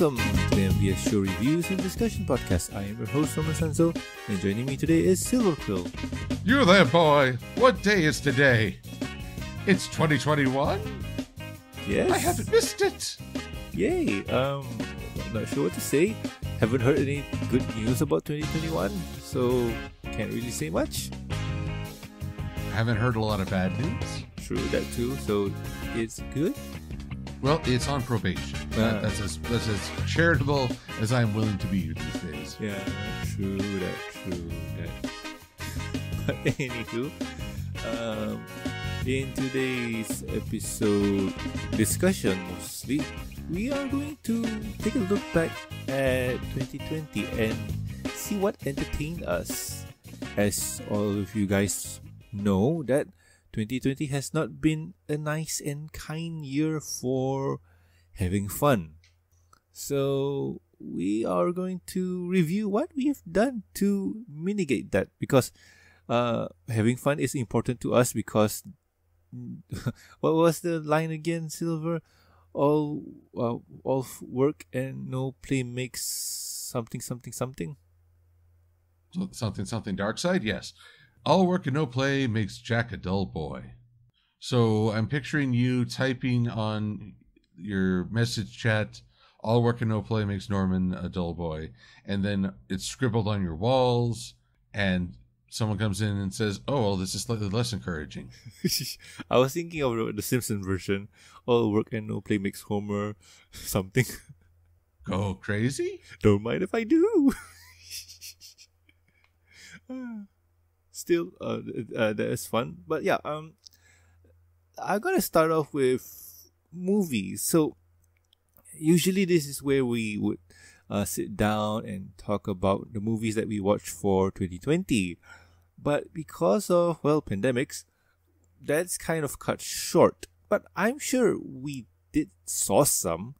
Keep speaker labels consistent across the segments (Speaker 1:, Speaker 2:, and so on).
Speaker 1: Welcome to the MBS Show Reviews and Discussion Podcast. I am your host, Norman Sanzo, and joining me today is Silver Quill.
Speaker 2: You there, boy. What day is today? It's 2021?
Speaker 1: Yes.
Speaker 2: I haven't missed it.
Speaker 1: Yay. Um, not sure what to say. Haven't heard any good news about 2021, so can't really say much.
Speaker 2: I haven't heard a lot of bad news.
Speaker 1: True, that too. So it's good.
Speaker 2: Well, it's on probation. That-
Speaker 1: Ah.
Speaker 2: that's as that's as charitable as I'm willing to be these days.
Speaker 1: Yeah, true that, true that. But anywho, um, in today's episode discussion mostly, we are going to take a look back at 2020 and see what entertained us. As all of you guys know, that 2020 has not been a nice and kind year for having fun. So we are going to review what we have done to mitigate that because uh, having fun is important to us because what was the line again, Silver? All uh, all work and no play makes something something something.
Speaker 2: Something something dark side, yes. All work and no play makes Jack a dull boy. So I'm picturing you typing on your message chat. All work and no play makes Norman a dull boy, and then it's scribbled on your walls, and someone comes in and says, "Oh, well, this is slightly less encouraging."
Speaker 1: I was thinking of the- the Simpson version. All work and no play makes Homer something.
Speaker 2: Go crazy?
Speaker 1: Don't mind if I do. Still, uh, uh, that is fun. But yeah, um, I'm gonna start off with movies. So, usually this is where we would uh, sit down and talk about the movies that we watched for 2020. But because of well pandemics, that's kind of cut short. But I'm sure we did saw some.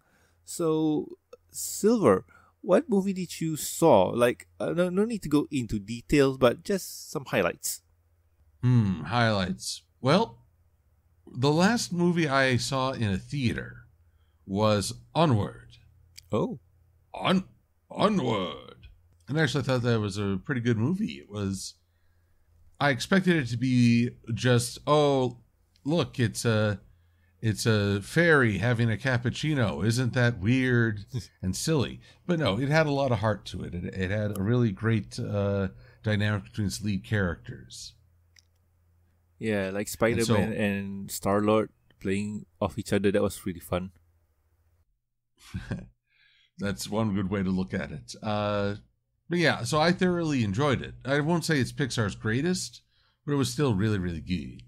Speaker 1: So, Silver, what movie did you saw? Like, uh, no, no need to go into details, but just some highlights.
Speaker 2: Hmm, highlights. Well, the last movie I saw in a theater was Onward.
Speaker 1: Oh,
Speaker 2: On Onward. And I actually thought that was a pretty good movie. It was I expected it to be just, oh, look, it's a it's a fairy having a cappuccino. Isn't that weird and silly? But no, it had a lot of heart to it. It, it had a really great uh, dynamic between its lead characters.
Speaker 1: yeah, like Spider Man
Speaker 2: so-
Speaker 1: and Star Lord playing off each other. That was really fun.
Speaker 2: That's one good way to look at it. Uh, but yeah, so I thoroughly enjoyed it. I won't say it's Pixar's greatest, but it was still really, really good.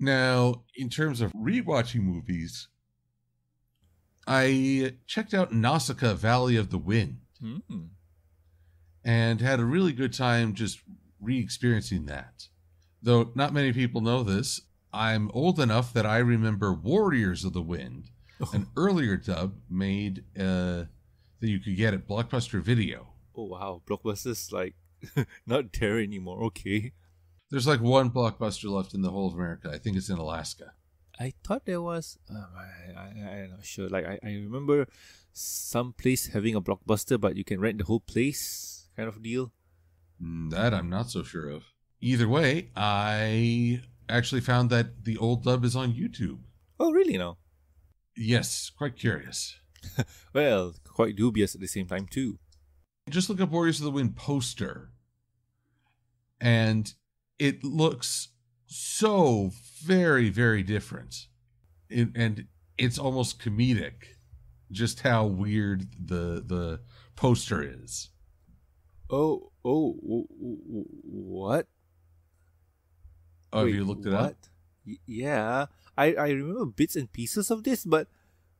Speaker 2: Now, in terms of rewatching movies, I checked out Nausicaa Valley of the Wind
Speaker 1: Mm.
Speaker 2: and had a really good time just re experiencing that. Though not many people know this, I'm old enough that I remember Warriors of the Wind, an earlier dub made uh, that you could get at Blockbuster Video.
Speaker 1: Oh wow, blockbusters like not there anymore. Okay,
Speaker 2: There's like one Blockbuster left in the whole of America. I think it's in Alaska.
Speaker 1: I thought there was. Um, I, I I'm not sure. Like I, I remember some place having a blockbuster, but you can rent the whole place, kind of deal.
Speaker 2: Mm, That I'm not so sure of. Either way, I actually found that the old dub is on YouTube.
Speaker 1: Oh really? Now,
Speaker 2: Yes, quite curious.
Speaker 1: well, quite dubious at the same time too.
Speaker 2: just look up Warriors of the Wind poster, and it looks so very, very different, it, and it's almost comedic, just how weird the the poster is.
Speaker 1: Oh, oh, what?
Speaker 2: Oh, have
Speaker 1: Wait,
Speaker 2: you looked it
Speaker 1: what?
Speaker 2: up?
Speaker 1: Y- yeah, I I remember bits and pieces of this, but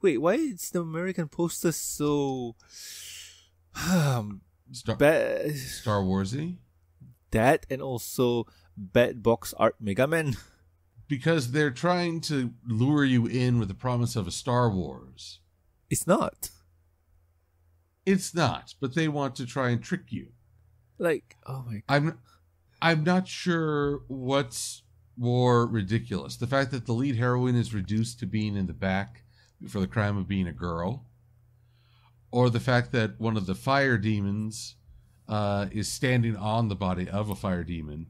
Speaker 1: wait, why is the American poster so um
Speaker 2: Star,
Speaker 1: bad?
Speaker 2: Star Warsy,
Speaker 1: That and also bad box art Mega Man.
Speaker 2: because they're trying to lure you in with the promise of a Star Wars.
Speaker 1: It's not
Speaker 2: It's not, but they want to try and trick you.
Speaker 1: like oh my.
Speaker 2: I'm I'm not sure what's more ridiculous. The fact that the lead heroine is reduced to being in the back for the crime of being a girl or the fact that one of the fire demons uh, is standing on the body of a fire demon,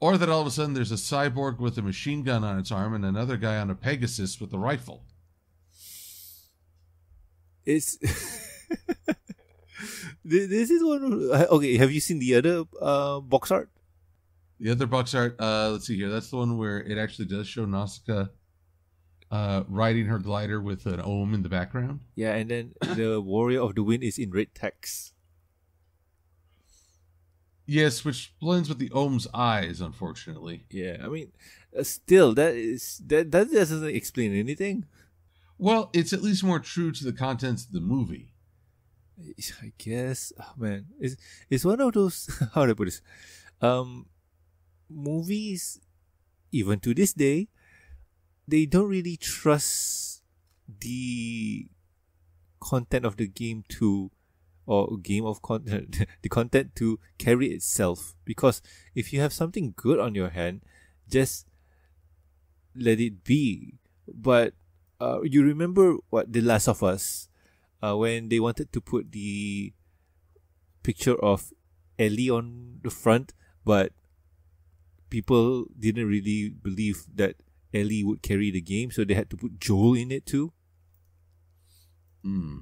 Speaker 2: or that all of a sudden there's a cyborg with a machine gun on its arm and another guy on a Pegasus with a rifle.
Speaker 1: It's this is one. Okay, have you seen the other uh, box art?
Speaker 2: The other box art. Uh, let's see here. That's the one where it actually does show Nausicaa uh, riding her glider with an ohm in the background.
Speaker 1: Yeah, and then the Warrior of the Wind is in red text.
Speaker 2: Yes, which blends with the ohm's eyes, unfortunately.
Speaker 1: Yeah, I mean, uh, still that is that that doesn't explain anything.
Speaker 2: Well, it's at least more true to the contents of the movie.
Speaker 1: I guess, oh man, it's it's one of those how do I put this, um, movies. Even to this day, they don't really trust the content of the game to or game of content the content to carry itself because if you have something good on your hand just let it be but uh, you remember what the last of us uh, when they wanted to put the picture of ellie on the front but people didn't really believe that Ellie would carry the game, so they had to put Joel in it too.
Speaker 2: Hmm.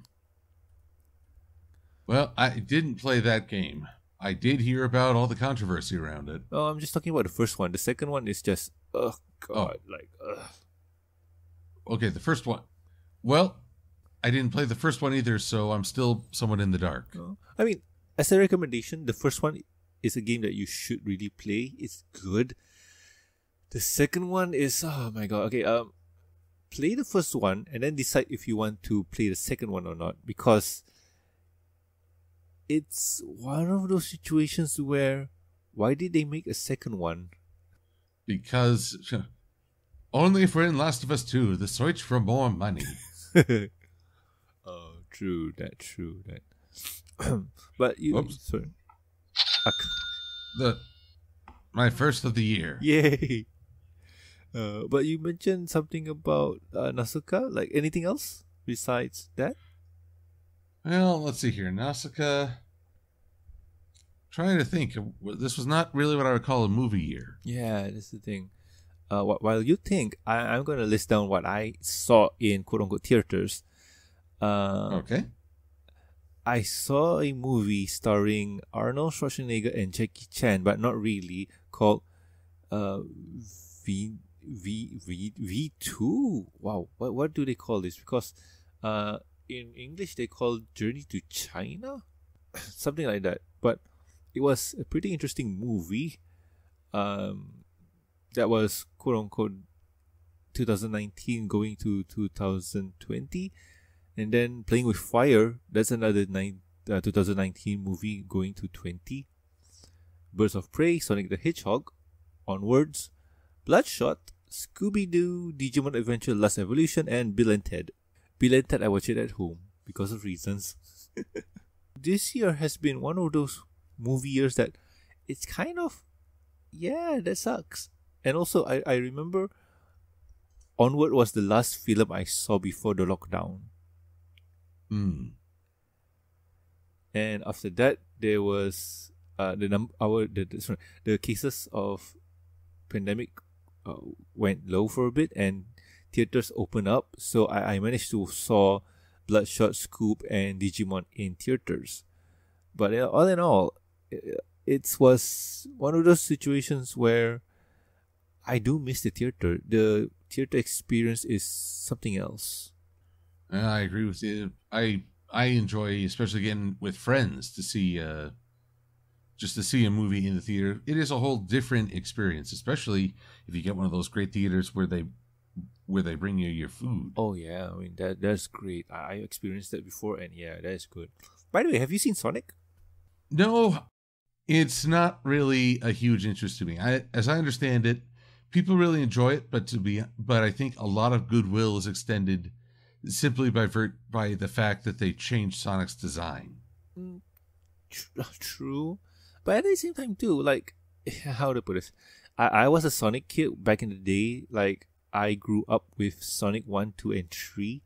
Speaker 2: Well, I didn't play that game. I did hear about all the controversy around it.
Speaker 1: Oh, I'm just talking about the first one. The second one is just, oh god, oh. like, ugh.
Speaker 2: Okay, the first one. Well, I didn't play the first one either, so I'm still somewhat in the dark.
Speaker 1: Oh. I mean, as a recommendation, the first one is a game that you should really play. It's good. The second one is oh my god. Okay, um, play the first one and then decide if you want to play the second one or not because it's one of those situations where why did they make a second one?
Speaker 2: Because only we're in Last of Us 2, the search for more money.
Speaker 1: oh, true that, true that. but you, Oops. sorry.
Speaker 2: The my first of the year.
Speaker 1: Yay! Uh, but you mentioned something about uh, Nausicaa. Like anything else besides that?
Speaker 2: Well, let's see here. Nausicaa. Trying to think. This was not really what I would call a movie year.
Speaker 1: Yeah, that's the thing. Uh, while you think, I, am going to list down what I saw in quote unquote theaters. Uh,
Speaker 2: okay.
Speaker 1: I saw a movie starring Arnold Schwarzenegger and Jackie Chan, but not really, called uh, v- V V V two. Wow, what what do they call this? Because uh, in English they call Journey to China, something like that. But it was a pretty interesting movie. Um, that was quote unquote 2019 going to 2020, and then playing with fire. That's another nine, uh, 2019 movie going to 20. Birds of Prey, Sonic the Hedgehog, onwards, Bloodshot, Scooby Doo, Digimon Adventure Last Evolution, and Bill and Ted. Bill and Ted, I watch it at home because of reasons. this year has been one of those movie years that it's kind of, yeah, that sucks. And also, I, I remember Onward was the last film I saw before the lockdown.
Speaker 2: Hmm.
Speaker 1: And after that, there was uh, the num- our the, the, the cases of pandemic uh, went low for a bit and theaters opened up. So I, I managed to saw Bloodshot, Scoob, and Digimon in theaters. But uh, all in all, it, was one of those situations where I do miss the theater. The theater experience is something else.
Speaker 2: I agree with you. I I enjoy, especially again with friends, to see uh, just to see a movie in the theater. It is a whole different experience, especially if you get one of those great theaters where they where they bring you your food.
Speaker 1: Oh yeah, I mean that that's great. I, I experienced that before, and yeah, that is good. By the way, have you seen Sonic?
Speaker 2: No, it's not really a huge interest to me. I, as I understand it, people really enjoy it, but to be, but I think a lot of goodwill is extended simply by vert, by the fact that they changed Sonic's design.
Speaker 1: Mm, true, but at the same time too, like how to put this, I, I was a Sonic kid back in the day. Like I grew up with Sonic one, two, and three,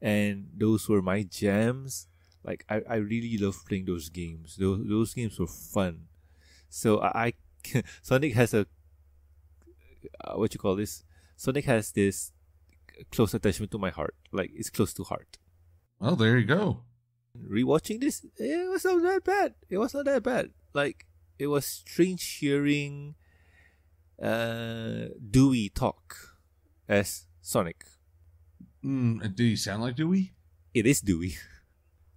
Speaker 1: and those were my jams. Like I, I really love playing those games. Those those games were fun. So I, I Sonic has a uh, what you call this? Sonic has this close attachment to my heart. Like it's close to heart.
Speaker 2: Well, there you go.
Speaker 1: Rewatching this, it was not that bad. It was not that bad. Like it was strange hearing uh, Dewey talk as Sonic.
Speaker 2: Mm, do you sound like Dewey?
Speaker 1: It is Dewey.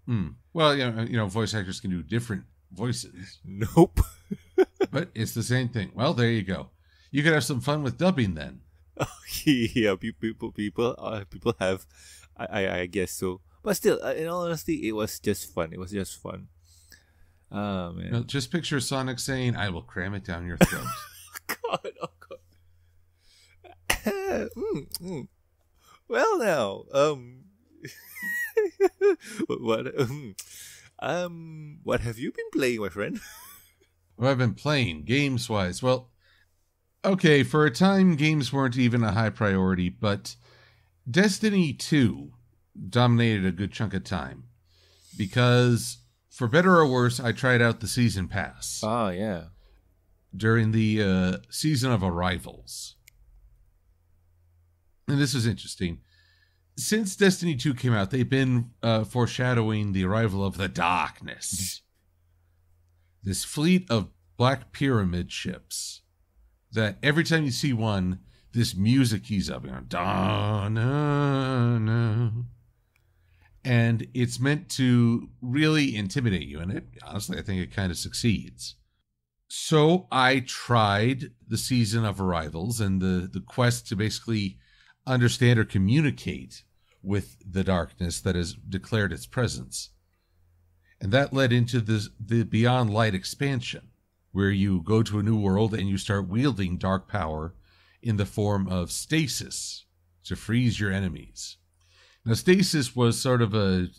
Speaker 2: Hmm. Well, you know, you know, voice actors can do different voices,
Speaker 1: Nope.
Speaker 2: but it's the same thing. Well, there you go. You could have some fun with dubbing then.
Speaker 1: yeah, people, people, uh, people have. I, I, I guess so. But still, uh, in all honesty, it was just fun. It was just fun. Ah man.
Speaker 2: You know, just picture Sonic saying, "I will cram it down your throat."
Speaker 1: God, oh Mm, mm. Well, now, um, what, um, um, what have you been playing, my friend?
Speaker 2: what I've been playing games wise. Well, okay, for a time, games weren't even a high priority, but Destiny 2 dominated a good chunk of time because, for better or worse, I tried out the season pass
Speaker 1: Ah, yeah.
Speaker 2: during the uh, season of arrivals. And this is interesting. Since Destiny 2 came out, they've been uh, foreshadowing the arrival of the Darkness. this fleet of Black Pyramid ships that every time you see one, this music keys up. You know, da, na, na. And it's meant to really intimidate you. And it, honestly, I think it kind of succeeds. So I tried the season of arrivals and the, the quest to basically understand or communicate with the darkness that has declared its presence. And that led into the, the Beyond Light expansion, where you go to a new world and you start wielding dark power in the form of stasis to freeze your enemies. Now, stasis was sort of a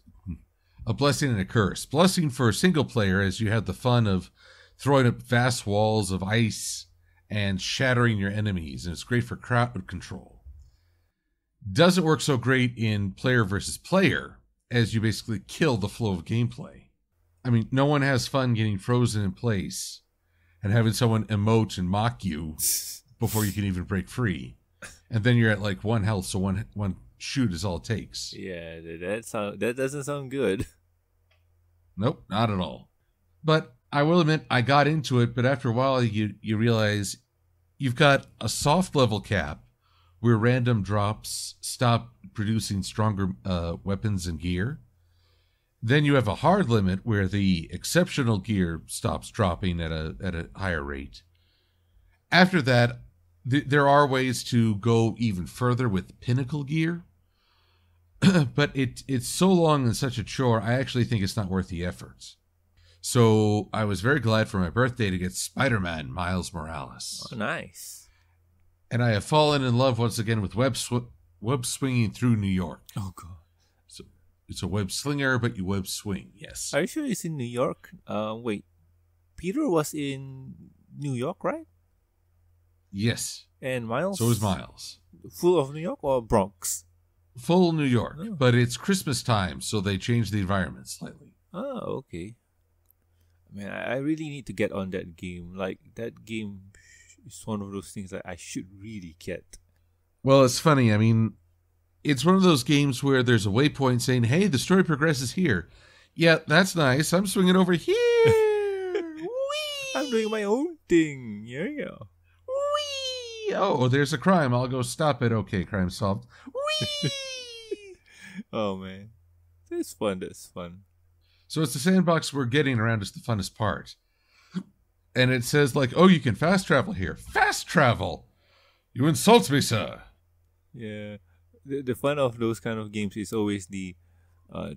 Speaker 2: a blessing and a curse. Blessing for a single player, as you have the fun of throwing up vast walls of ice and shattering your enemies, and it's great for crowd control. Doesn't work so great in player versus player, as you basically kill the flow of gameplay. I mean, no one has fun getting frozen in place and having someone emote and mock you before you can even break free. And then you're at like one health, so one one shoot is all it takes.
Speaker 1: Yeah, that sound, that doesn't sound good.
Speaker 2: Nope, not at all. But I will admit I got into it, but after a while you you realize you've got a soft level cap where random drops stop producing stronger uh, weapons and gear. Then you have a hard limit where the exceptional gear stops dropping at a at a higher rate. After that, th- there are ways to go even further with pinnacle gear, but it it's so long and such a chore. I actually think it's not worth the efforts. So I was very glad for my birthday to get Spider-Man Miles Morales,
Speaker 1: Oh, nice.
Speaker 2: And I have fallen in love once again with web sw- web swinging through New York.
Speaker 1: Oh god.
Speaker 2: So it's a web slinger, but you web swing. Yes.
Speaker 1: Are you sure it's in New York? Uh, wait. Peter was in New York, right?
Speaker 2: Yes.
Speaker 1: And Miles.
Speaker 2: So is Miles.
Speaker 1: Full of New York or Bronx?
Speaker 2: Full New York,
Speaker 1: Oh.
Speaker 2: but it's Christmas time, so they changed the environment slightly.
Speaker 1: Oh, okay. Man, I really need to get on that game. Like that game is one of those things that I should really get.
Speaker 2: Well, it's funny. I mean, it's one of those games where there's a waypoint saying, "Hey, the story progresses here." Yeah, that's nice. I'm swinging over here.
Speaker 1: I'm doing my own thing. Here you go.
Speaker 2: Whee! Oh, oh, there's a crime. I'll go stop it. Okay, crime solved. Whee!
Speaker 1: Oh man, that's fun. That's fun.
Speaker 2: so it's the sandbox we're getting around is the funnest part. And it says like, "Oh, you can fast travel here." Fast travel. You insult me, sir.
Speaker 1: Yeah, the the fun of those kind of games is always the uh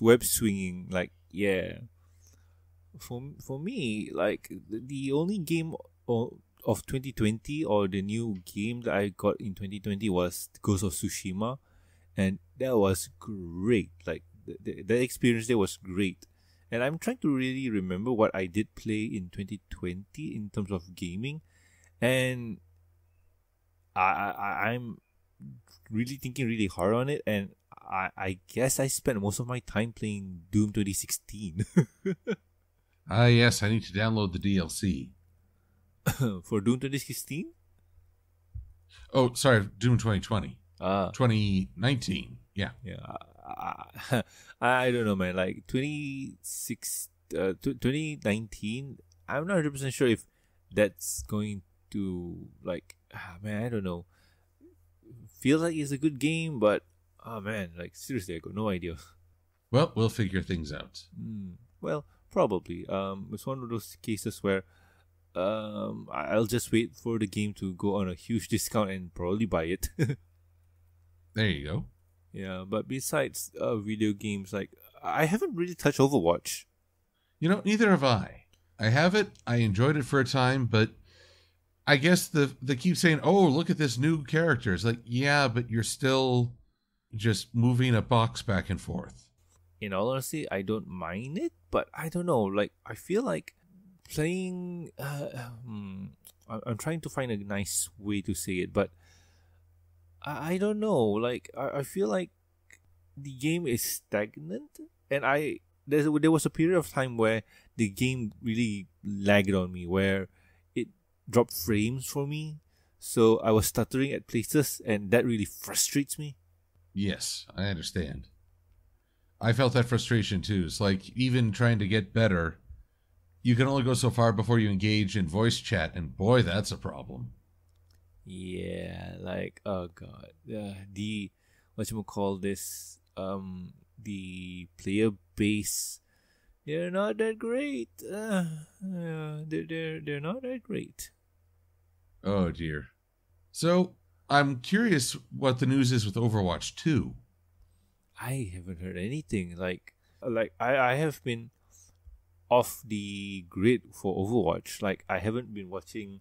Speaker 1: web swinging. Like yeah, for for me, like the, only game o- of 2020 or the new game that I got in 2020 was Ghost of Tsushima, and that was great. Like the, the, the experience there was great. And I'm trying to really remember what I did play in 2020 in terms of gaming, and I, I I'm really thinking really hard on it, and I I guess I spent most of my time playing Doom 2016
Speaker 2: Ah, yes, I need to download the DLC.
Speaker 1: for Doom 2016.
Speaker 2: Oh, sorry, Doom 2020.
Speaker 1: Ah,
Speaker 2: 2019. Yeah.
Speaker 1: yeah. I, I don't know, man. Like 26, uh, 2019. I'm not 100 percent sure if that's going to like. Ah, man, I don't know. Feels like it's a good game, but oh man, like seriously, I got no idea.
Speaker 2: Well, we'll figure things out.
Speaker 1: Mm, well, probably. Um, it's one of those cases where um, I'll just wait for the game to go on a huge discount and probably buy it.
Speaker 2: There you go.
Speaker 1: Yeah, but besides uh, video games, like I haven't really touched Overwatch.
Speaker 2: You know, neither have I. I have it. I enjoyed it for a time, but I guess the they keep saying, "Oh, look at this new character." It's like, yeah, but you're still just moving a box back and forth.
Speaker 1: In all honesty, I don't mind it, but I don't know. Like I feel like playing. Uh, hmm, I'm trying to find a nice way to say it, but I, I don't know. Like I, I feel like the game is stagnant, and I there's there was a period of time where the game really lagged on me, where it dropped frames for me. So I was stuttering at places, and that really frustrates me.
Speaker 2: Yes, I understand. I felt that frustration too. It's like even trying to get better, you can only go so far before you engage in voice chat, and boy, that's a problem.
Speaker 1: Yeah, like oh god, uh, the what you call this? Um, the player base, they're not that great. Uh, uh, they're they're they're not that great.
Speaker 2: Oh dear. So I'm curious what the news is with Overwatch 2.
Speaker 1: I haven't heard anything like like I I have been off the grid for Overwatch. Like I haven't been watching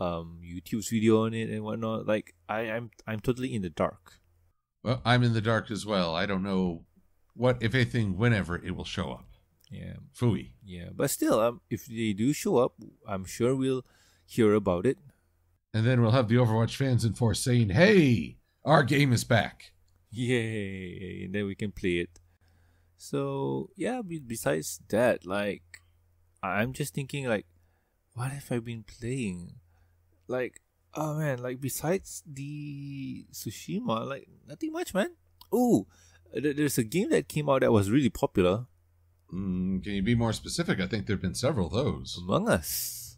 Speaker 1: um YouTube's video on it and whatnot. Like I I'm I'm totally in the dark.
Speaker 2: Well, I'm in the dark as well. I don't know what, if anything, whenever it will show up.
Speaker 1: Yeah,
Speaker 2: Fooey.
Speaker 1: Yeah, but still, um, if they do show up, I'm sure we'll hear about it.
Speaker 2: And then we'll have the Overwatch fans in force saying, hey, our game is back.
Speaker 1: Yay! And then we can play it. So yeah, besides that, like, I'm just thinking, like, what have I been playing? Like, oh man, like besides the Tsushima, like nothing much, man. Oh, there's a game that came out that was really popular,
Speaker 2: Mm, can you be more specific? I think there have been several of those.
Speaker 1: Among Us.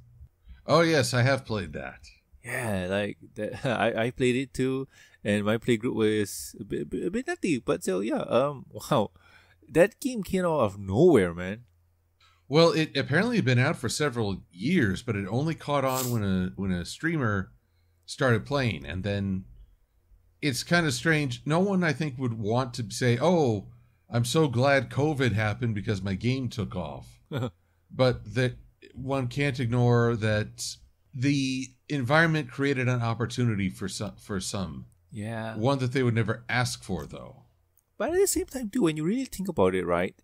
Speaker 2: Oh, yes, I have played that.
Speaker 1: Yeah, like that. I, I played it too, and my play group was a bit, a bit, a bit nutty, but still, yeah. Um, wow, that game came out of nowhere, man.
Speaker 2: Well, it apparently had been out for several years, but it only caught on when a when a streamer started playing, and then it's kind of strange. No one, I think, would want to say, "Oh, I'm so glad COVID happened because my game took off." but that one can't ignore that the environment created an opportunity for some for some
Speaker 1: Yeah,
Speaker 2: one that they would never ask for though
Speaker 1: but at the same time, too, when you really think about it, right?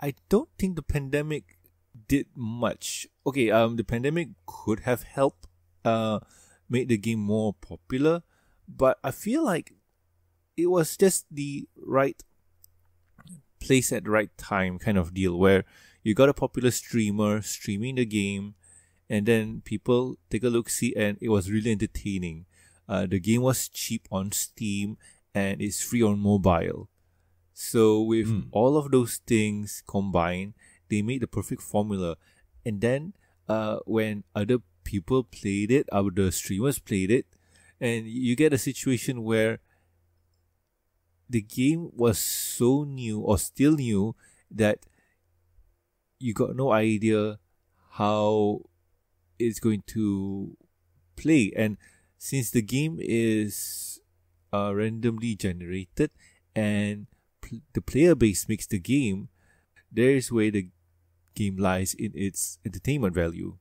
Speaker 1: I don't think the pandemic did much. Okay, um, the pandemic could have helped, uh, made the game more popular, but I feel like it was just the right place at the right time kind of deal where you got a popular streamer streaming the game and then people take a look see and it was really entertaining uh, the game was cheap on steam and it's free on mobile so with
Speaker 2: Mm.
Speaker 1: all of those things combined they made the perfect formula. And then uh, when other people played it other streamers played it and you get a situation where the game was so new or still new that you got no idea how it's going to play. And since the game is uh, randomly generated and pl- the player base makes the game there is where the game lies in its entertainment value.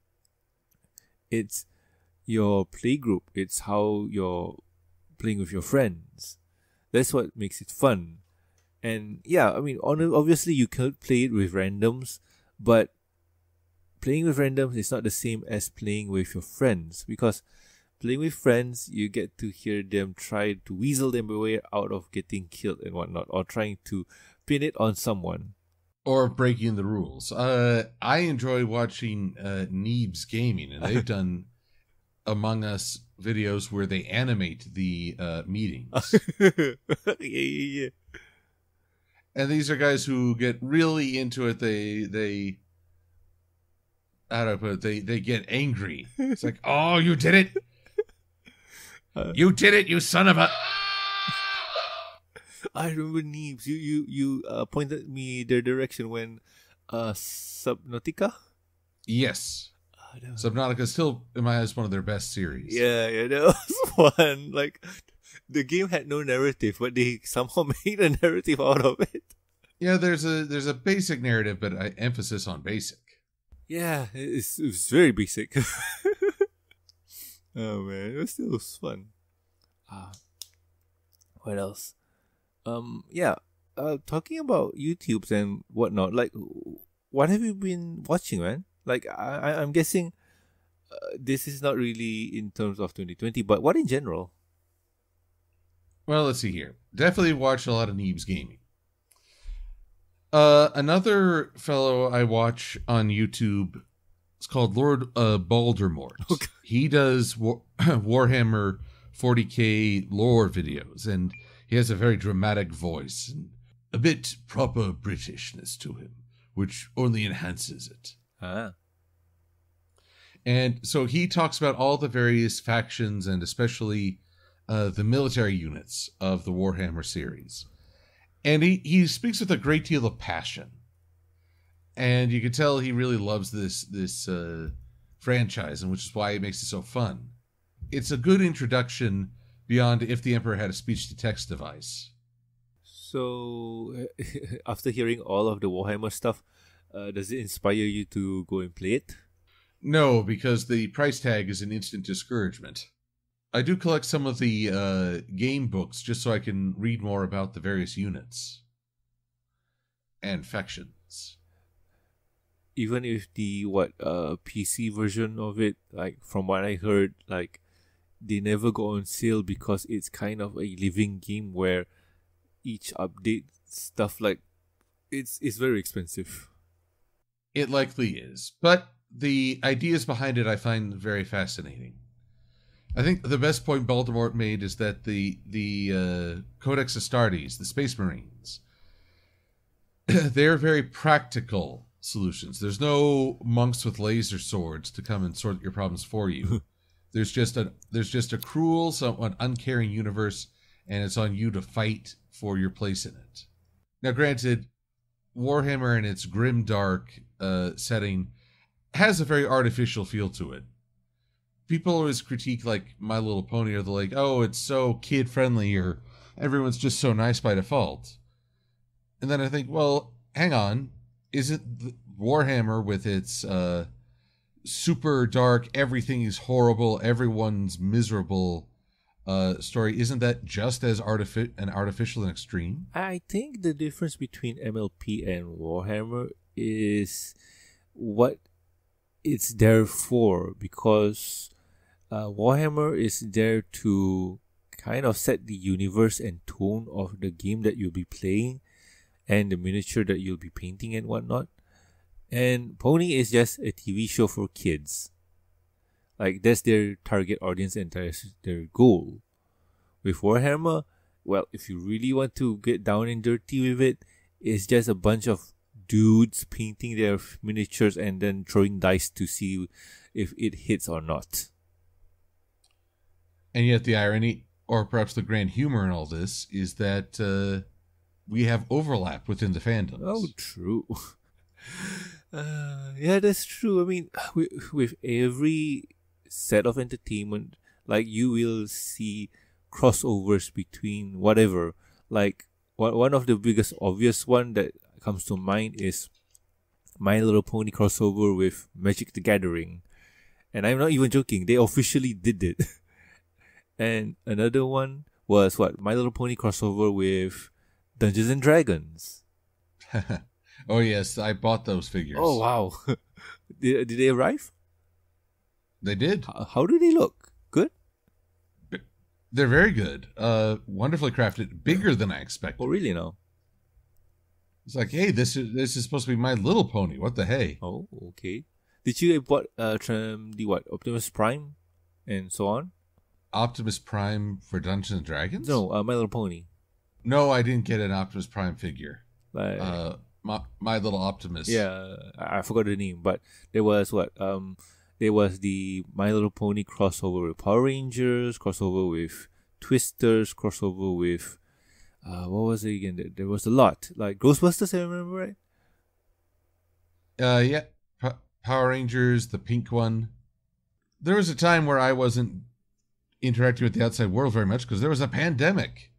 Speaker 1: It's your play group it's how you're playing with your friends. That's what makes it fun. And yeah i mean on- obviously you can play it with randoms but playing with randoms is not the same as playing with your friends because playing with friends, you get to hear them try to weasel them away out of getting killed and whatnot, or trying to pin it on someone.
Speaker 2: Or breaking the rules. Uh, I enjoy watching uh, Neebs Gaming, and they've done Among Us videos where they animate the uh, meetings.
Speaker 1: yeah, yeah, yeah.
Speaker 2: and these are guys who get really into it. They they how do I put it? They they get angry. It's like, oh, you did it!
Speaker 1: Uh,
Speaker 2: You did it, you son of a!
Speaker 1: I remember Neebs. You you you uh, pointed me their direction when uh Subnautica.
Speaker 2: Yes,
Speaker 1: was-
Speaker 2: Subnautica is still in my eyes one of their best series.
Speaker 1: yeah, yeah, that was fun. Like the game had no narrative, but they somehow made a narrative out of it.
Speaker 2: yeah. There's a there's a basic narrative, but I emphasis on basic.
Speaker 1: Yeah, it's it was very basic. oh man, it was still fun. Ah, what else? Um, yeah. Uh, talking about YouTube's and whatnot. Like, what have you been watching, man? Like, I, I'm guessing uh, this is not really in terms of 2020, but what in general?
Speaker 2: Well, let's see here. Definitely watched a lot of Neebs gaming. Uh, another fellow I watch on YouTube. It's called Lord uh, Baldermort.
Speaker 1: Okay.
Speaker 2: He does War- Warhammer 40k lore videos, and he has a very dramatic voice and a bit proper Britishness to him, which only enhances it.
Speaker 1: Ah,
Speaker 2: And so he talks about all the various factions and especially uh, the military units of the Warhammer series. And he, he speaks with a great deal of passion. And you can tell he really loves this this uh, franchise, and which is why it makes it so fun. It's a good introduction beyond if the Emperor had a speech to text device.
Speaker 1: so after hearing all of the Warhammer stuff, uh, does it inspire you to go and play it?
Speaker 2: No, because the price tag is an instant discouragement. I do collect some of the uh, game books just so I can read more about the various units and factions.
Speaker 1: even if the what uh PC version of it, like from what I heard, like they never go on sale because it's kind of a living game where each update stuff like it's it's very expensive.
Speaker 2: It likely is, but the ideas behind it I find very fascinating. I think the best point Baldermort made is that the the uh, Codex Astartes, the Space Marines, they're very practical solutions. There's no monks with laser swords to come and sort your problems for you. there's just a there's just a cruel, somewhat uncaring universe, and it's on you to fight for your place in it. Now, granted, Warhammer in its grim, dark uh, setting has a very artificial feel to it. People always critique like My Little Pony, or they're like, "Oh, it's so kid friendly," or "Everyone's just so nice by default." And then I think, well, hang on, isn't Warhammer with its uh, super dark, everything is horrible, everyone's miserable uh, story, isn't that just as artific- an artificial and extreme?
Speaker 1: I think the difference between MLP and Warhammer is what it's there for because uh, Warhammer is there to kind of set the universe and tone of the game that you'll be playing and the miniature that you'll be painting and whatnot. And Pony is just a TV show for kids. Like that's their target audience and that's their goal. With Warhammer, well, if you really want to get down and dirty with it, it's just a bunch of dudes painting their miniatures and then throwing dice to see if it hits or not.
Speaker 2: And yet, the irony, or perhaps the grand humor in all this, is that uh, we have overlap within the fandoms.
Speaker 1: Oh, true. Uh, yeah, that's true. I mean, with, with every set of entertainment, like you will see crossovers between whatever. Like one one of the biggest obvious one that comes to mind is My Little Pony crossover with Magic the Gathering, and I'm not even joking. They officially did it. and another one was what My Little Pony crossover with Dungeons and Dragons.
Speaker 2: oh, yes, I bought those figures.
Speaker 1: Oh wow! did, did they arrive?
Speaker 2: They did.
Speaker 1: How, how do they look? Good.
Speaker 2: They're very good. Uh, wonderfully crafted, bigger than I expected.
Speaker 1: Oh, really? No.
Speaker 2: It's like, hey, this is this is supposed to be My Little Pony. What the hey?
Speaker 1: Oh, okay. Did you bought uh trim the what Optimus Prime, and so on?
Speaker 2: Optimus Prime for Dungeons and Dragons?
Speaker 1: No, uh, My Little Pony.
Speaker 2: no, I didn't get an Optimus Prime figure.
Speaker 1: Like
Speaker 2: Uh, my My Little Optimist.
Speaker 1: yeah, I, forgot the name, but there was what um there was the My Little Pony crossover with Power Rangers, crossover with Twisters, crossover with uh what was it again? There, there was a lot like Ghostbusters. I remember right.
Speaker 2: Uh, yeah. P- Power Rangers, the pink one. There was a time where I wasn't interacting with the outside world very much because there was a pandemic.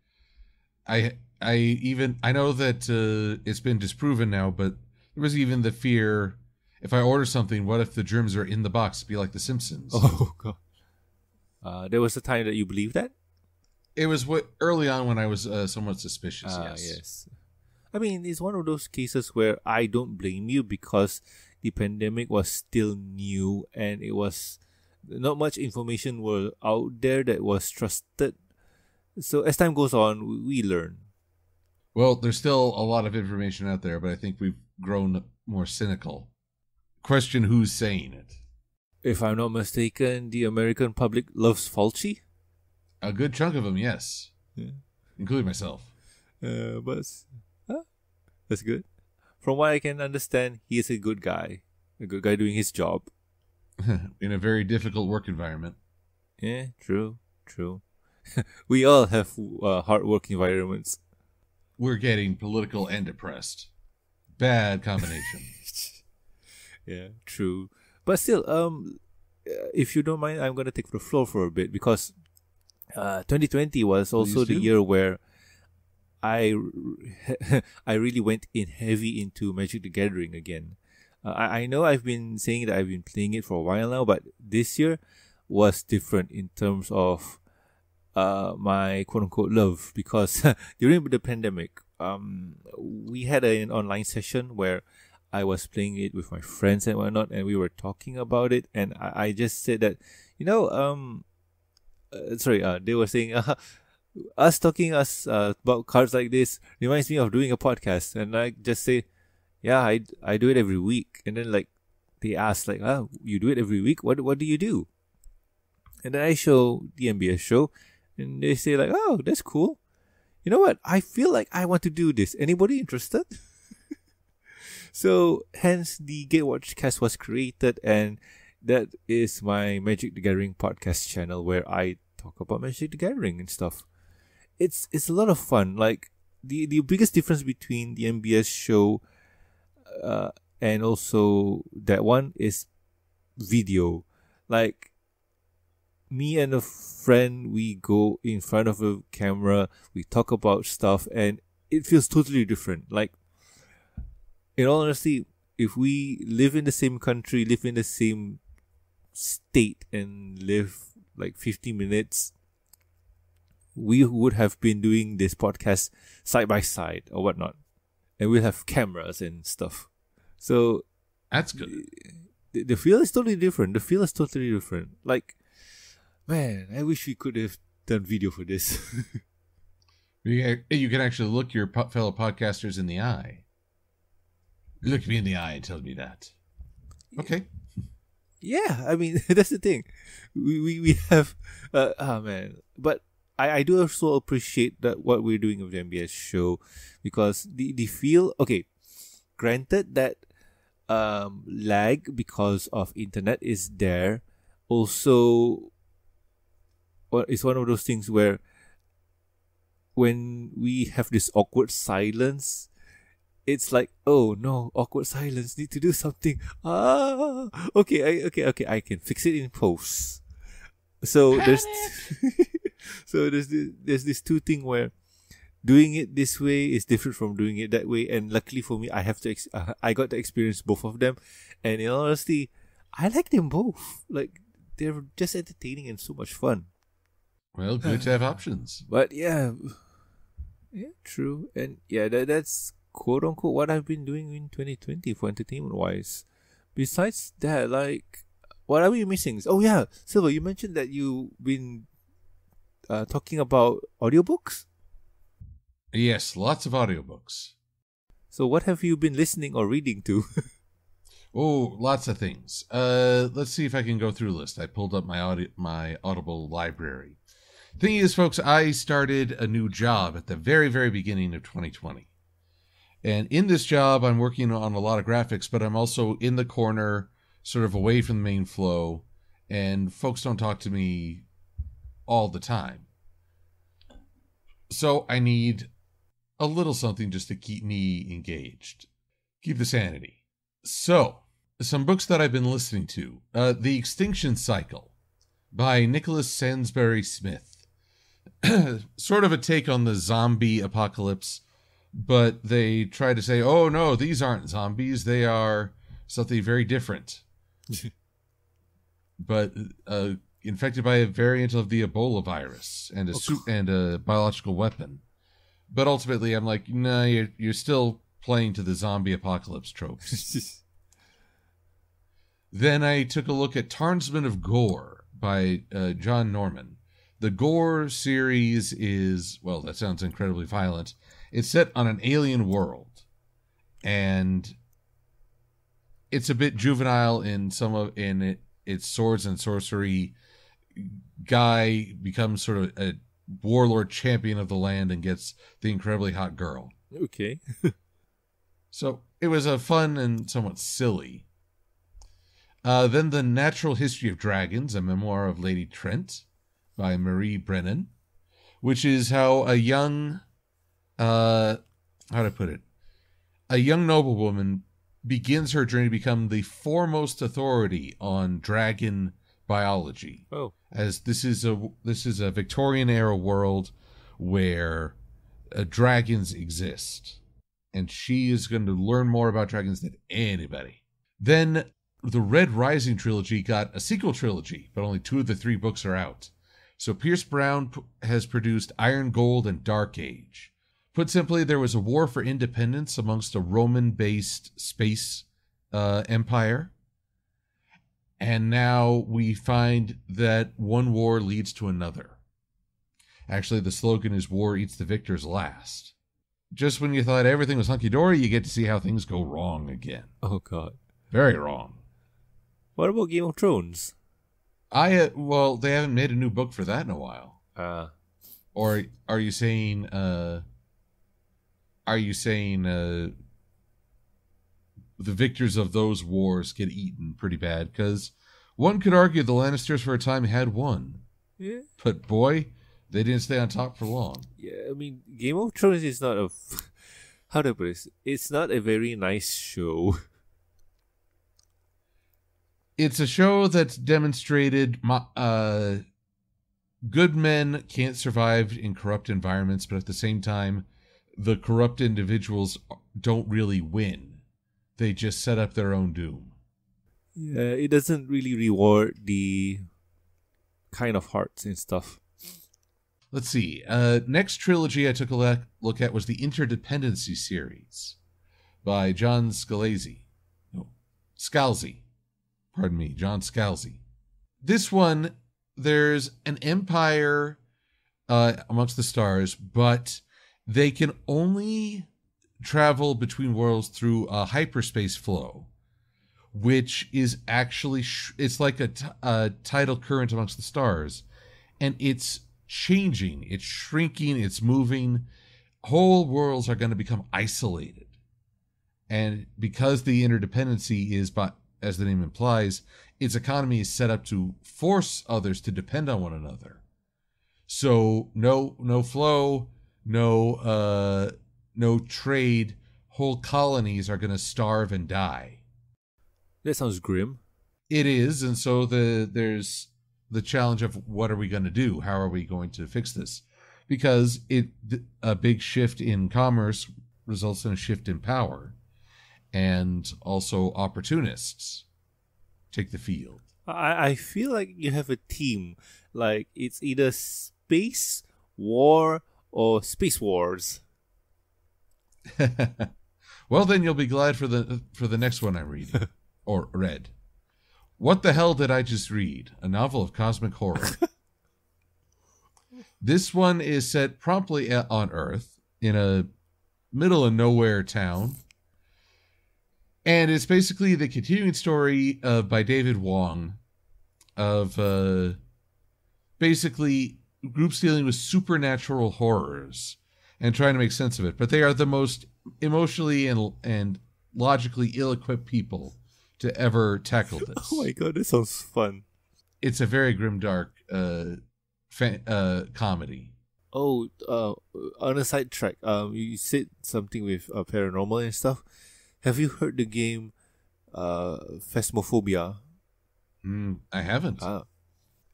Speaker 2: I I even I know that uh, it's been disproven now, but there was even the fear: if I order something, what if the germs are in the box? Be like The Simpsons.
Speaker 1: Oh god. Uh, there was a time that you believed that.
Speaker 2: It was what early on when I was uh, somewhat suspicious.
Speaker 1: Ah,
Speaker 2: yes.
Speaker 1: yes. I mean, it's one of those cases where I don't blame you because the pandemic was still new and it was not much information were out there that was trusted. So as time goes on, we, we learn.
Speaker 2: Well, there's still a lot of information out there, but I think we've grown more cynical. Question: Who's saying it?
Speaker 1: If I'm not mistaken, the American public loves Fauci.
Speaker 2: A good chunk of them, yes,
Speaker 1: Yeah.
Speaker 2: including myself.
Speaker 1: Uh, but huh? that's good. From what I can understand, he is a good guy, a good guy doing his job.
Speaker 2: in a very difficult work environment.
Speaker 1: Yeah, true, true. we all have uh, hard work environments.
Speaker 2: We're getting political and depressed. Bad combination.
Speaker 1: yeah, true. But still, um, uh, if you don't mind, I'm gonna take the floor for a bit because, uh, 2020 was also the year where I, I really went in heavy into Magic the Gathering again. Uh, I I know I've been saying that I've been playing it for a while now, but this year was different in terms of uh my quote unquote love because during the pandemic um we had an online session where I was playing it with my friends and whatnot and we were talking about it and I, I just said that you know um uh, sorry uh they were saying uh, us talking us uh, about cards like this reminds me of doing a podcast. And I just say yeah I, I do it every week. And then like they asked like ah you do it every week? What what do you do? And then I show the MBS show and they say like oh that's cool. You know what? I feel like I want to do this. Anybody interested? So hence the Gatewatch cast was created and that is my Magic the Gathering podcast channel where I talk about Magic the Gathering and stuff. It's it's a lot of fun. Like the the biggest difference between the MBS show uh, and also that one is video. Like me and a friend we go in front of a camera we talk about stuff and it feels totally different like in all honesty if we live in the same country live in the same state and live like 50 minutes we would have been doing this podcast side by side or whatnot and we'll have cameras and stuff so
Speaker 2: That's good.
Speaker 1: the, the feel is totally different. The feel is totally different. Like, man, I wish we could have done video for this.
Speaker 2: You you can actually look your fellow podcasters in the eye. Look me in the eye and tell me that. Okay.
Speaker 1: yeah, I mean that's the thing. We we, we have uh, oh man. But I, I do also appreciate that what we're doing with the MBS show because the, the feel okay, granted that um lag because of internet is there. Also it's one of those things where when we have this awkward silence, it's like, oh no, awkward silence, need to do something. Ah, okay, I, okay, okay, I can fix it in post. So there's, so there's this, there's this two thing where doing it this way is different from doing it that way, and luckily for me, I have to, ex- uh, I got to experience both of them, and in honesty, I like them both. Like they're just entertaining and so much fun.
Speaker 2: Well, good to have options.
Speaker 1: But yeah, yeah, true, and yeah, that that's quote unquote what I've been doing in 2020 for entertainment wise. Besides that, like, what are we missing? Oh yeah, Silver, you mentioned that you've been uh, talking about audiobooks.
Speaker 2: Yes, lots of audiobooks.
Speaker 1: So, what have you been listening or reading to?
Speaker 2: Oh, lots of things. Uh, let's see if I can go through a list. I pulled up my audi- my Audible library. Thing is, folks, I started a new job at the very, very beginning of 2020. And in this job, I'm working on a lot of graphics, but I'm also in the corner, sort of away from the main flow, and folks don't talk to me all the time. So I need a little something just to keep me engaged, keep the sanity. So, some books that I've been listening to uh, The Extinction Cycle by Nicholas Sansbury Smith. sort of a take on the zombie apocalypse, but they try to say, oh no, these aren't zombies, they are something very different. but uh, infected by a variant of the Ebola virus and a su- and a biological weapon. But ultimately, I'm like, no, nah, you're you're still playing to the zombie apocalypse tropes. then I took a look at Tarnsman of Gor by uh, John Norman. The Gor series is well, that sounds incredibly violent. It's set on an alien world, and it's a bit juvenile in some of in it, its swords and sorcery. Guy becomes sort of a warlord champion of the land and gets the incredibly hot girl.
Speaker 1: Okay.
Speaker 2: so it was a fun and somewhat silly. Uh, then The Natural History of Dragons, a memoir of Lady Trent by Marie Brennan, which is how a young, uh, how to put it, a young noblewoman begins her journey to become the foremost authority on dragon biology.
Speaker 1: Oh,
Speaker 2: as this is a this is a Victorian era world where uh, dragons exist, and she is going to learn more about dragons than anybody. Then the Red Rising trilogy got a sequel trilogy, but only two of the three books are out. So Pierce Brown p- has produced Iron Gold and Dark Age. Put simply, there was a war for independence amongst a Roman-based space uh, empire and now we find that one war leads to another. Actually, the slogan is War Eats the Victors Last. Just when you thought everything was hunky dory, you get to see how things go wrong again.
Speaker 1: Oh, God.
Speaker 2: Very wrong.
Speaker 1: What about Game of Thrones?
Speaker 2: I, uh, well, they haven't made a new book for that in a while.
Speaker 1: Uh,
Speaker 2: Or are you saying, uh, are you saying, uh, the victors of those wars get eaten pretty bad? Because one could argue the Lannisters for a time had won.
Speaker 1: yeah.
Speaker 2: But boy, they didn't stay on top for long.
Speaker 1: Yeah, I mean, Game of Thrones is not a. How to put this? It's not a very nice show.
Speaker 2: It's a show that's demonstrated mo- uh, good men can't survive in corrupt environments, but at the same time, the corrupt individuals don't really win. They just set up their own doom.
Speaker 1: Yeah, it doesn't really reward the kind of hearts and stuff.
Speaker 2: Let's see. Uh, next trilogy I took a look at was the Interdependency series by John Scalzi. No, Scalzi. Pardon me, John Scalzi. This one, there's an empire uh, amongst the stars, but they can only travel between worlds through a hyperspace flow, which is actually sh- it's like a, t- a tidal current amongst the stars, and it's changing, it's shrinking, it's moving. Whole worlds are going to become isolated, and because the interdependency is, by as the name implies, its economy is set up to force others to depend on one another. So no no flow, no uh no trade, whole colonies are going to starve and die.
Speaker 1: That sounds grim.
Speaker 2: It is, and so the there's the challenge of what are we going to do? How are we going to fix this? Because it a big shift in commerce results in a shift in power, and also opportunists take the field.
Speaker 1: I, I feel like you have a team. Like it's either space war or space wars.
Speaker 2: well, then you'll be glad for the for the next one I read or read. What the hell did I just read? A novel of cosmic horror. This one is set promptly on Earth in a middle of nowhere town. And it's basically the continuing story of by David Wong of uh basically groups dealing with supernatural horrors and trying to make sense of it. But they are the most emotionally and and logically ill-equipped people to ever tackle this.
Speaker 1: Oh my god, this sounds fun.
Speaker 2: It's a very grimdark uh, fa- uh, comedy.
Speaker 1: Oh, uh, on a side track, um, you said something with uh, paranormal and stuff. Have you heard the game, uh, Phasmophobia?
Speaker 2: Mm, I haven't.
Speaker 1: Ah,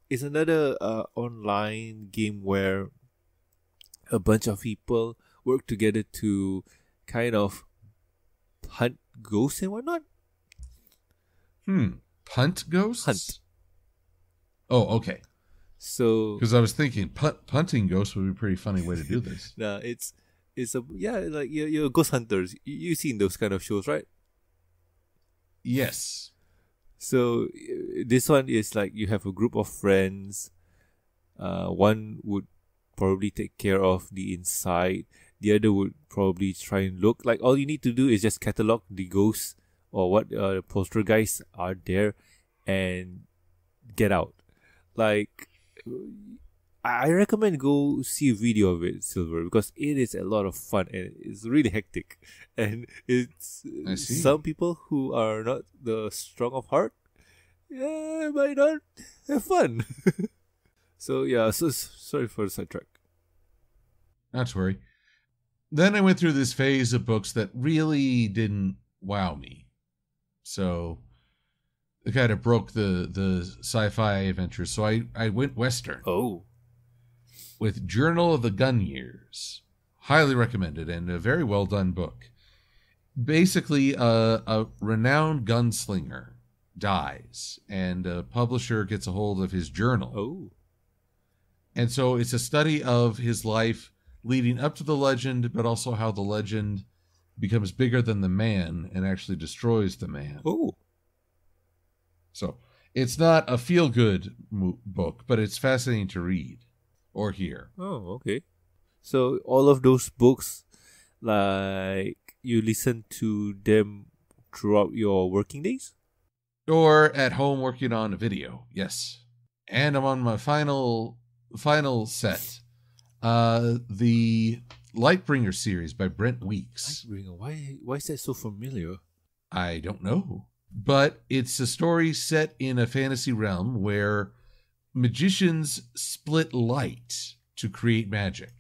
Speaker 1: it's another uh online game where a bunch of people work together to kind of hunt ghosts and whatnot.
Speaker 2: hmm. Punt ghosts.
Speaker 1: Hunt.
Speaker 2: Oh, okay.
Speaker 1: So
Speaker 2: Because I was thinking punt, punting ghosts would be a pretty funny way to do this.
Speaker 1: no, it's it's a yeah, like you're, you're ghost hunters. You you've seen those kind of shows, right?
Speaker 2: yes.
Speaker 1: So uh, this one is like you have a group of friends. Uh, one would probably take care of the inside. The other would probably try and look. Like all you need to do is just catalog the ghosts or what uh, poltergeists are there, and get out. Like I recommend go see a video of it, Silver, because it is a lot of fun and it's really hectic. And it's some people who are not the strong of heart, yeah, might not have fun. so yeah, so sorry for the sidetrack.
Speaker 2: Not to worry. Then I went through this phase of books that really didn't wow me. So it kind of broke the the sci-fi adventure. So I I went western
Speaker 1: Oh,
Speaker 2: with Journal of the Gun Years. Highly recommended and a very well done book. Basically, a, a renowned gunslinger dies, and a publisher gets a hold of his journal.
Speaker 1: oh,
Speaker 2: And so it's a study of his life leading up to the legend, but also how the legend becomes bigger than the man and actually destroys the man.
Speaker 1: oh.
Speaker 2: So it's not a feel good mo- book, but it's fascinating to read or here.
Speaker 1: Oh, okay. So all of those books, like you listen to them throughout your working days.
Speaker 2: Or at home working on a video. Yes. And I'm on my final final set. Uh the Lightbringer series by Brent Weeks.
Speaker 1: Lightbringer, why why is that so familiar?
Speaker 2: I don't know. But it's a story set in a fantasy realm where magicians split light to create magic.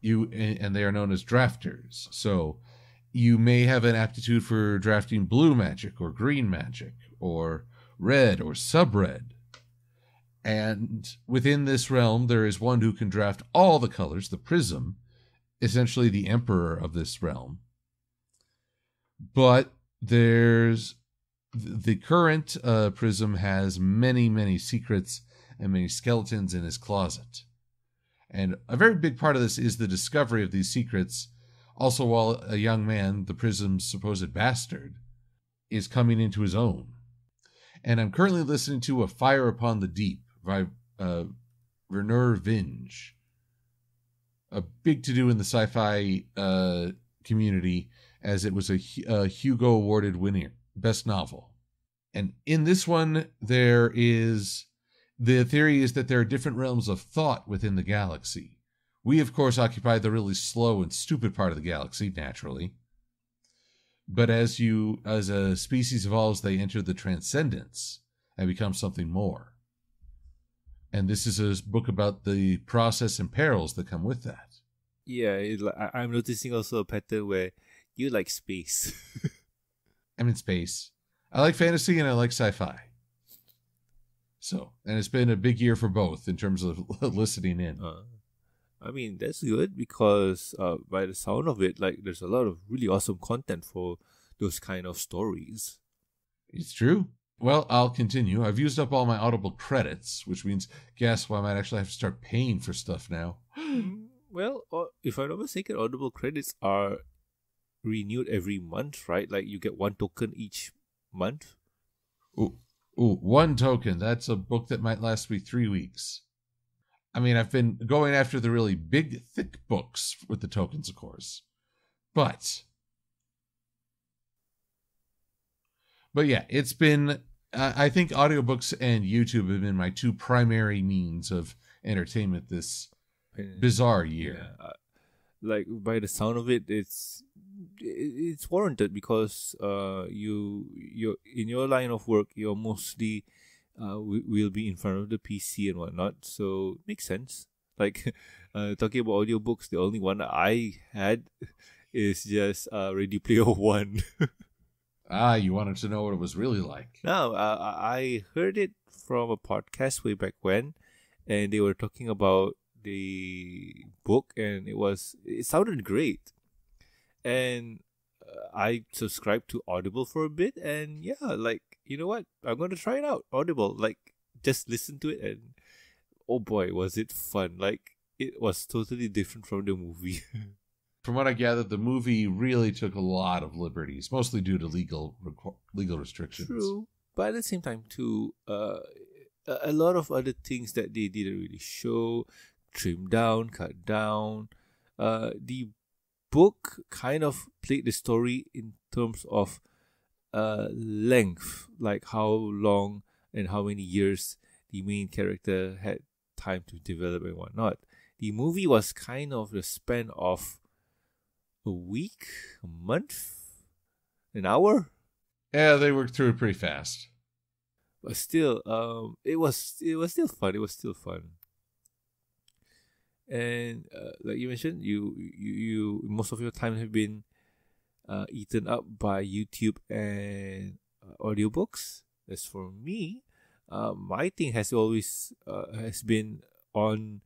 Speaker 2: You and they are known as drafters. So you may have an aptitude for drafting blue magic or green magic or red or sub-red. And within this realm there is one who can draft all the colors, the prism, essentially the emperor of this realm but there's the current uh, prism has many many secrets and many skeletons in his closet. And a very big part of this is the discovery of these secrets. Also while a young man the prism's supposed bastard is coming into his own. And i'm currently listening to a fire upon the deep by uh, Vinge. A big to do in the sci-fi uh, community as it was a, a Hugo awarded winner, best novel. And in this one, there is the theory is that there are different realms of thought within the galaxy. We, of course, occupy the really slow and stupid part of the galaxy, naturally. But as you, as a species evolves, they enter the transcendence and become something more. And this is a book about the process and perils that come with that.
Speaker 1: Yeah, it, I'm noticing also a pattern where you like space.
Speaker 2: I'm in space. I like fantasy and I like sci-fi. So, and it's been a big year for both in terms of listening in.
Speaker 1: Uh, I mean, that's good because uh, by the sound of it, like there's a lot of really awesome content for those kind of stories.
Speaker 2: It's true. Well, I'll continue. I've used up all my Audible credits, which means guess what? I might actually have to start paying for stuff now.
Speaker 1: Mm, well, uh, if I'm not mistaken, Audible credits are renewed every month, right? Like you get one token each month.
Speaker 2: Ooh, ooh, one token. That's a book that might last me three weeks. I mean, I've been going after the really big, thick books with the tokens, of course. But, but yeah, it's been, I think audiobooks and YouTube have been my two primary means of entertainment this bizarre year.
Speaker 1: Yeah. Uh, like by the sound of it, it's it's warranted because uh you you in your line of work you're mostly uh will be in front of the PC and whatnot, so makes sense. Like uh talking about audiobooks, the only one I had is just uh Ready Player One.
Speaker 2: ah, you wanted to know what it was really like.
Speaker 1: No, uh, I heard it from a podcast way back when, and they were talking about the book, and it was it sounded great, and uh, I subscribed to Audible for a bit, and yeah, like you know what, I'm gonna try it out. Audible, like just listen to it, and oh boy, was it fun! Like it was totally different from the movie.
Speaker 2: from what I gathered, the movie really took a lot of liberties, mostly due to legal legal restrictions.
Speaker 1: True, but at the same time, too, uh, a lot of other things that they didn't really show trimmed down, cut down. Uh, the book kind of played the story in terms of uh, length, like how long and how many years the main character had time to develop and whatnot. The movie was kind of the span of a week, a month, an hour.
Speaker 2: Yeah, they worked through it pretty fast.
Speaker 1: But still, um, it was it was still fun. It was still fun and uh, like you mentioned, you, you you most of your time have been uh, eaten up by YouTube and uh, audiobooks. As for me, uh, my thing has always uh, has been on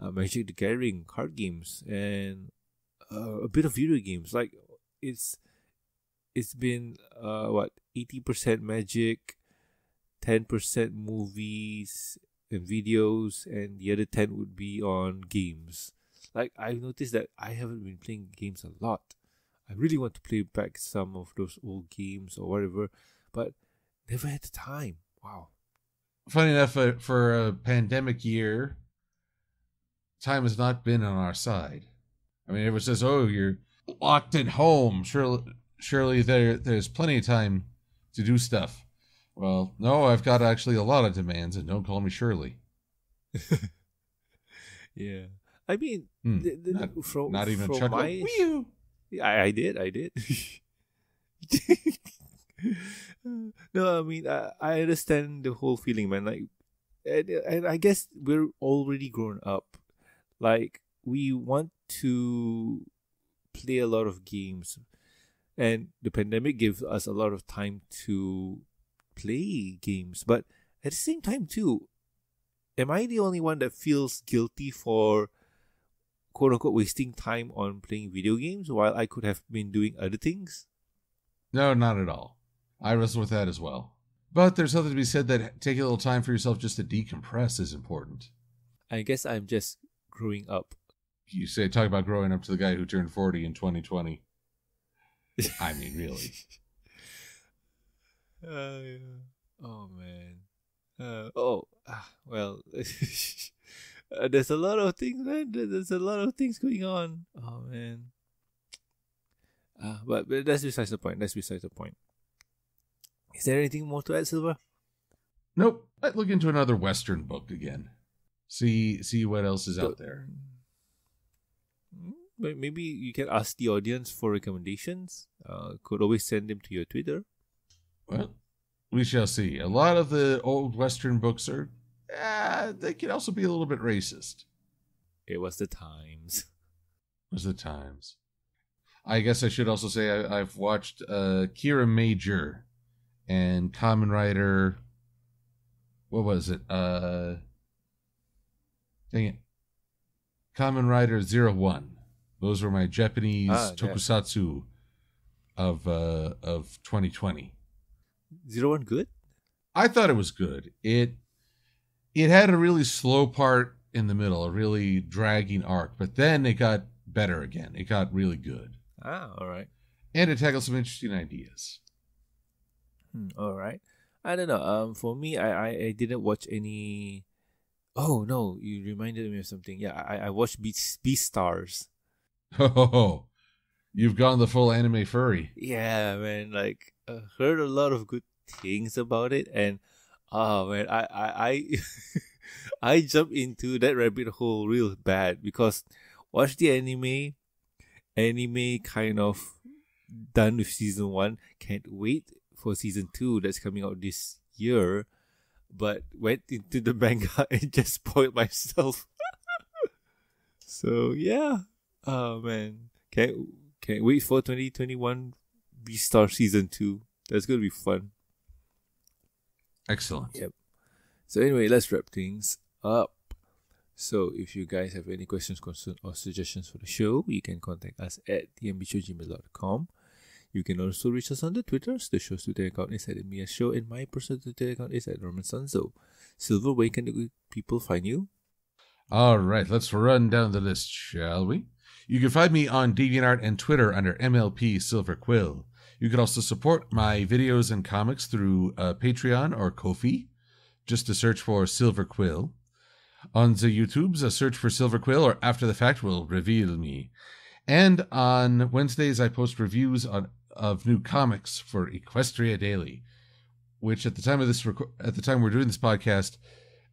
Speaker 1: uh, Magic the Gathering card games and uh, a bit of video games. Like it's it's been uh, what eighty percent Magic, ten percent movies, and videos, and the other 10 would be on games. Like, I've noticed that I haven't been playing games a lot. I really want to play back some of those old games or whatever, but never had the time. Wow.
Speaker 2: Funny enough, for, for a pandemic year, time has not been on our side. I mean, everyone says, "Oh, you're locked at home." Surely, surely there there's plenty of time to do stuff. Well, no, I've got actually a lot of demands, and don't call me Shirley.
Speaker 1: yeah, I mean, hmm. the, the,
Speaker 2: not,
Speaker 1: from,
Speaker 2: not even
Speaker 1: from my, I, I did, I did. no, I mean, I, I understand the whole feeling, man. Like, and, and I guess we're already grown up. Like, we want to play a lot of games, and the pandemic gives us a lot of time to play games. But at the same time, too, am I the only one that feels guilty for quote unquote wasting time on playing video games while I could have been doing other things?
Speaker 2: No, not at all. I wrestle with that as well. But there's something to be said that taking a little time for yourself just to decompress is important.
Speaker 1: I guess I'm just growing up.
Speaker 2: You say talk about growing up to the guy who turned 40 in 2020. I mean, really.
Speaker 1: Uh, yeah. Oh man. Uh, oh ah, well. uh, there's a lot of things, man. There's a lot of things going on. Oh man. Uh, but, but that's besides the point. That's besides the point. Is there anything more to add, Silver?
Speaker 2: Nope. I'd look into another Western book again. See see what else is out there.
Speaker 1: Hmm, maybe you can ask the audience for recommendations. Uh, could always send them to your Twitter.
Speaker 2: Well, we shall see. A lot of the old Western books are, uh, they can also be a little bit racist.
Speaker 1: It was the times.
Speaker 2: It was the times. I guess I should also say I, have watched uh, Kiramager and Kamen Rider. What was it? Uh, dang it. Kamen Rider Zero One. Those were my Japanese ah, tokusatsu of uh, of 2020.
Speaker 1: Zero One good?
Speaker 2: I thought it was good. It it had a really slow part in the middle, a really dragging arc, but then it got better again. It got really good.
Speaker 1: Ah, all right.
Speaker 2: And it tackled some interesting ideas.
Speaker 1: Hmm, all right. I don't know. Um, for me, I, I, I didn't watch any Oh no, you reminded me of something. Yeah, I, I watched Beast Beastars.
Speaker 2: Oh, you've gone the full anime furry.
Speaker 1: Yeah, man. Like I heard a lot of good things about it, and oh man, I I I, I jumped into that rabbit hole real bad because watch the anime, anime kind of done with season one. Can't wait for season two that's coming out this year. But went into the manga and just spoiled myself. so yeah, oh man, can't can't wait for twenty twenty one Beastar season two. That's gonna be fun.
Speaker 2: Excellent.
Speaker 1: Yep. So anyway, let's wrap things up. So if you guys have any questions, concerns, or suggestions for the show, you can contact us at thembshowgmail.com. You can also reach us on the Twitters. The show's Twitter account is at MBS Show, and my personal Twitter account is at Norman Sanzo. Silver, where can the people find you?
Speaker 2: All right, let's run down the list, shall we? You can find me on DeviantArt and Twitter under MLP Silver Quill. You can also support my videos and comics through uh, Patreon or Ko-fi, just to search for Silver Quill. On the YouTubes, a search for Silver Quill or After the Fact will reveal me. And on Wednesdays, I post reviews on of new comics for Equestria Daily, which at the time of this rec- at the time we're doing this podcast,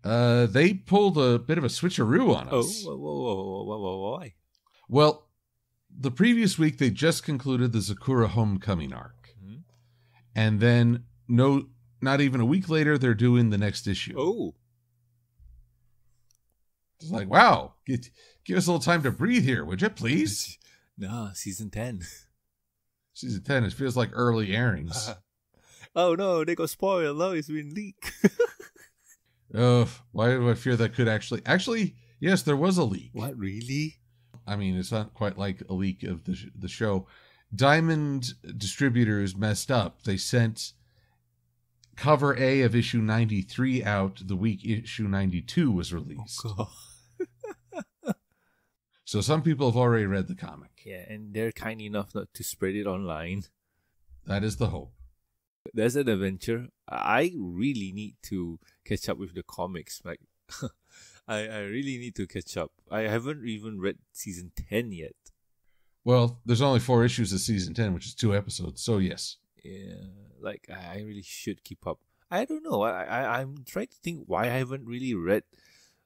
Speaker 2: uh, they pulled a bit of a switcheroo on
Speaker 1: Oh,
Speaker 2: us.
Speaker 1: whoa, whoa, whoa, whoa, whoa, whoa, why?
Speaker 2: Well, the previous week they just concluded the Zecora Homecoming arc,
Speaker 1: Hmm?
Speaker 2: and then no, not even a week later, they're doing the next issue.
Speaker 1: Oh,
Speaker 2: It's like, wow, get, give us a little time to breathe here, would you please?
Speaker 1: no, season 10.
Speaker 2: Season ten, it feels like early airings.
Speaker 1: oh no, they got spoiled. Now it's been leaked.
Speaker 2: Oh, why do I fear that could actually? Actually, yes, there was a leak.
Speaker 1: what, really?
Speaker 2: I mean, it's not quite like a leak of the sh- the show. Diamond distributors messed up. They sent cover A of issue 93 out the week issue 92 was released.
Speaker 1: Oh, God.
Speaker 2: So some people have already read the comic.
Speaker 1: Yeah, and they're kind enough not to spread it online.
Speaker 2: That is the hope.
Speaker 1: There's an adventure. I really need to catch up with the comics. Like, I, I really need to catch up. I haven't even read season 10 yet.
Speaker 2: Well, there's only four issues of season 10, which is two episodes. So yes.
Speaker 1: Yeah, like I really should keep up. I don't know. I, I I'm trying to think why I haven't really read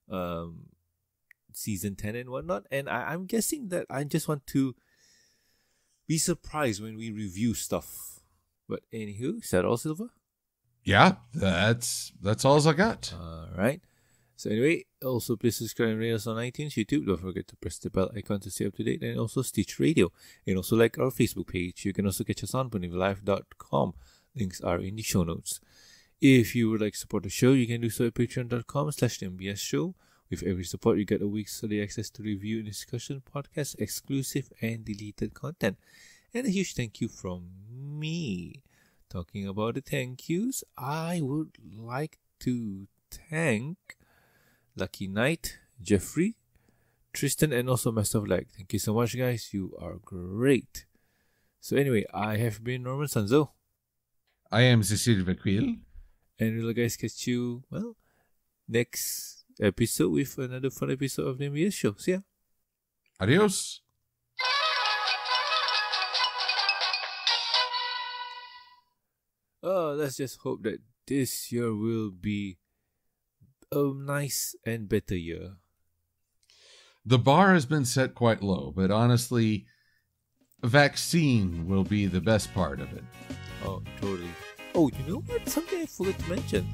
Speaker 1: um season ten and whatnot, and I, I'm guessing that I just want to be surprised when we review stuff. But anywho, is that all, Silver?
Speaker 2: Yeah, that's that's all I got.
Speaker 1: All right. So anyway, also please subscribe and rate us on iTunes, YouTube. Don't forget to press the bell icon to stay up to date, and also Stitch Radio, and also like our Facebook page. You can also catch us on PonyVilife.com. Links are in the show notes. If you would like to support the show, you can do so at patreon.com slash MBS show. With every support, you get a week's early access to review and discussion podcasts, exclusive and deleted content. And a huge thank you from me. Talking about the thank yous, I would like to thank Lucky Knight, Jeffrey, Tristan, and also Master of Light. Thank you so much, guys. You are great. So, anyway, I have been Norman Sanzo,
Speaker 2: I am Silver Quill.
Speaker 1: and we'll guys catch you, well, next episode with another fun episode of the MBS show. See ya.
Speaker 2: Adios.
Speaker 1: Oh, let's just hope that this year will be a nice and better year.
Speaker 2: The bar has been set quite low, but honestly, vaccine will be the best part of it.
Speaker 1: Oh, totally. Oh, you know what? Something I forgot to mention.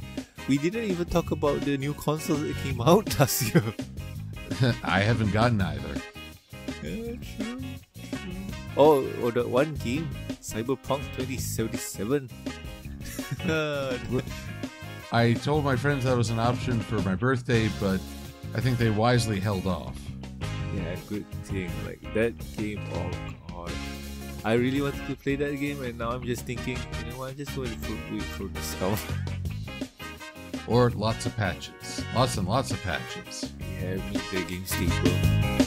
Speaker 1: We didn't even talk about the new console that came out last year.
Speaker 2: I haven't gotten either.
Speaker 1: Yeah, true, true. Oh, or the one game, Cyberpunk 2077.
Speaker 2: I told my friends that was an option for my birthday, but I think they wisely held off.
Speaker 1: yeah, good thing. Like that game, oh god. I really wanted to play that game, and now I'm just thinking, you know what? I'm just going to wait for discount.
Speaker 2: Or lots of patches. Lots and lots of patches.
Speaker 1: yeah, meet the game.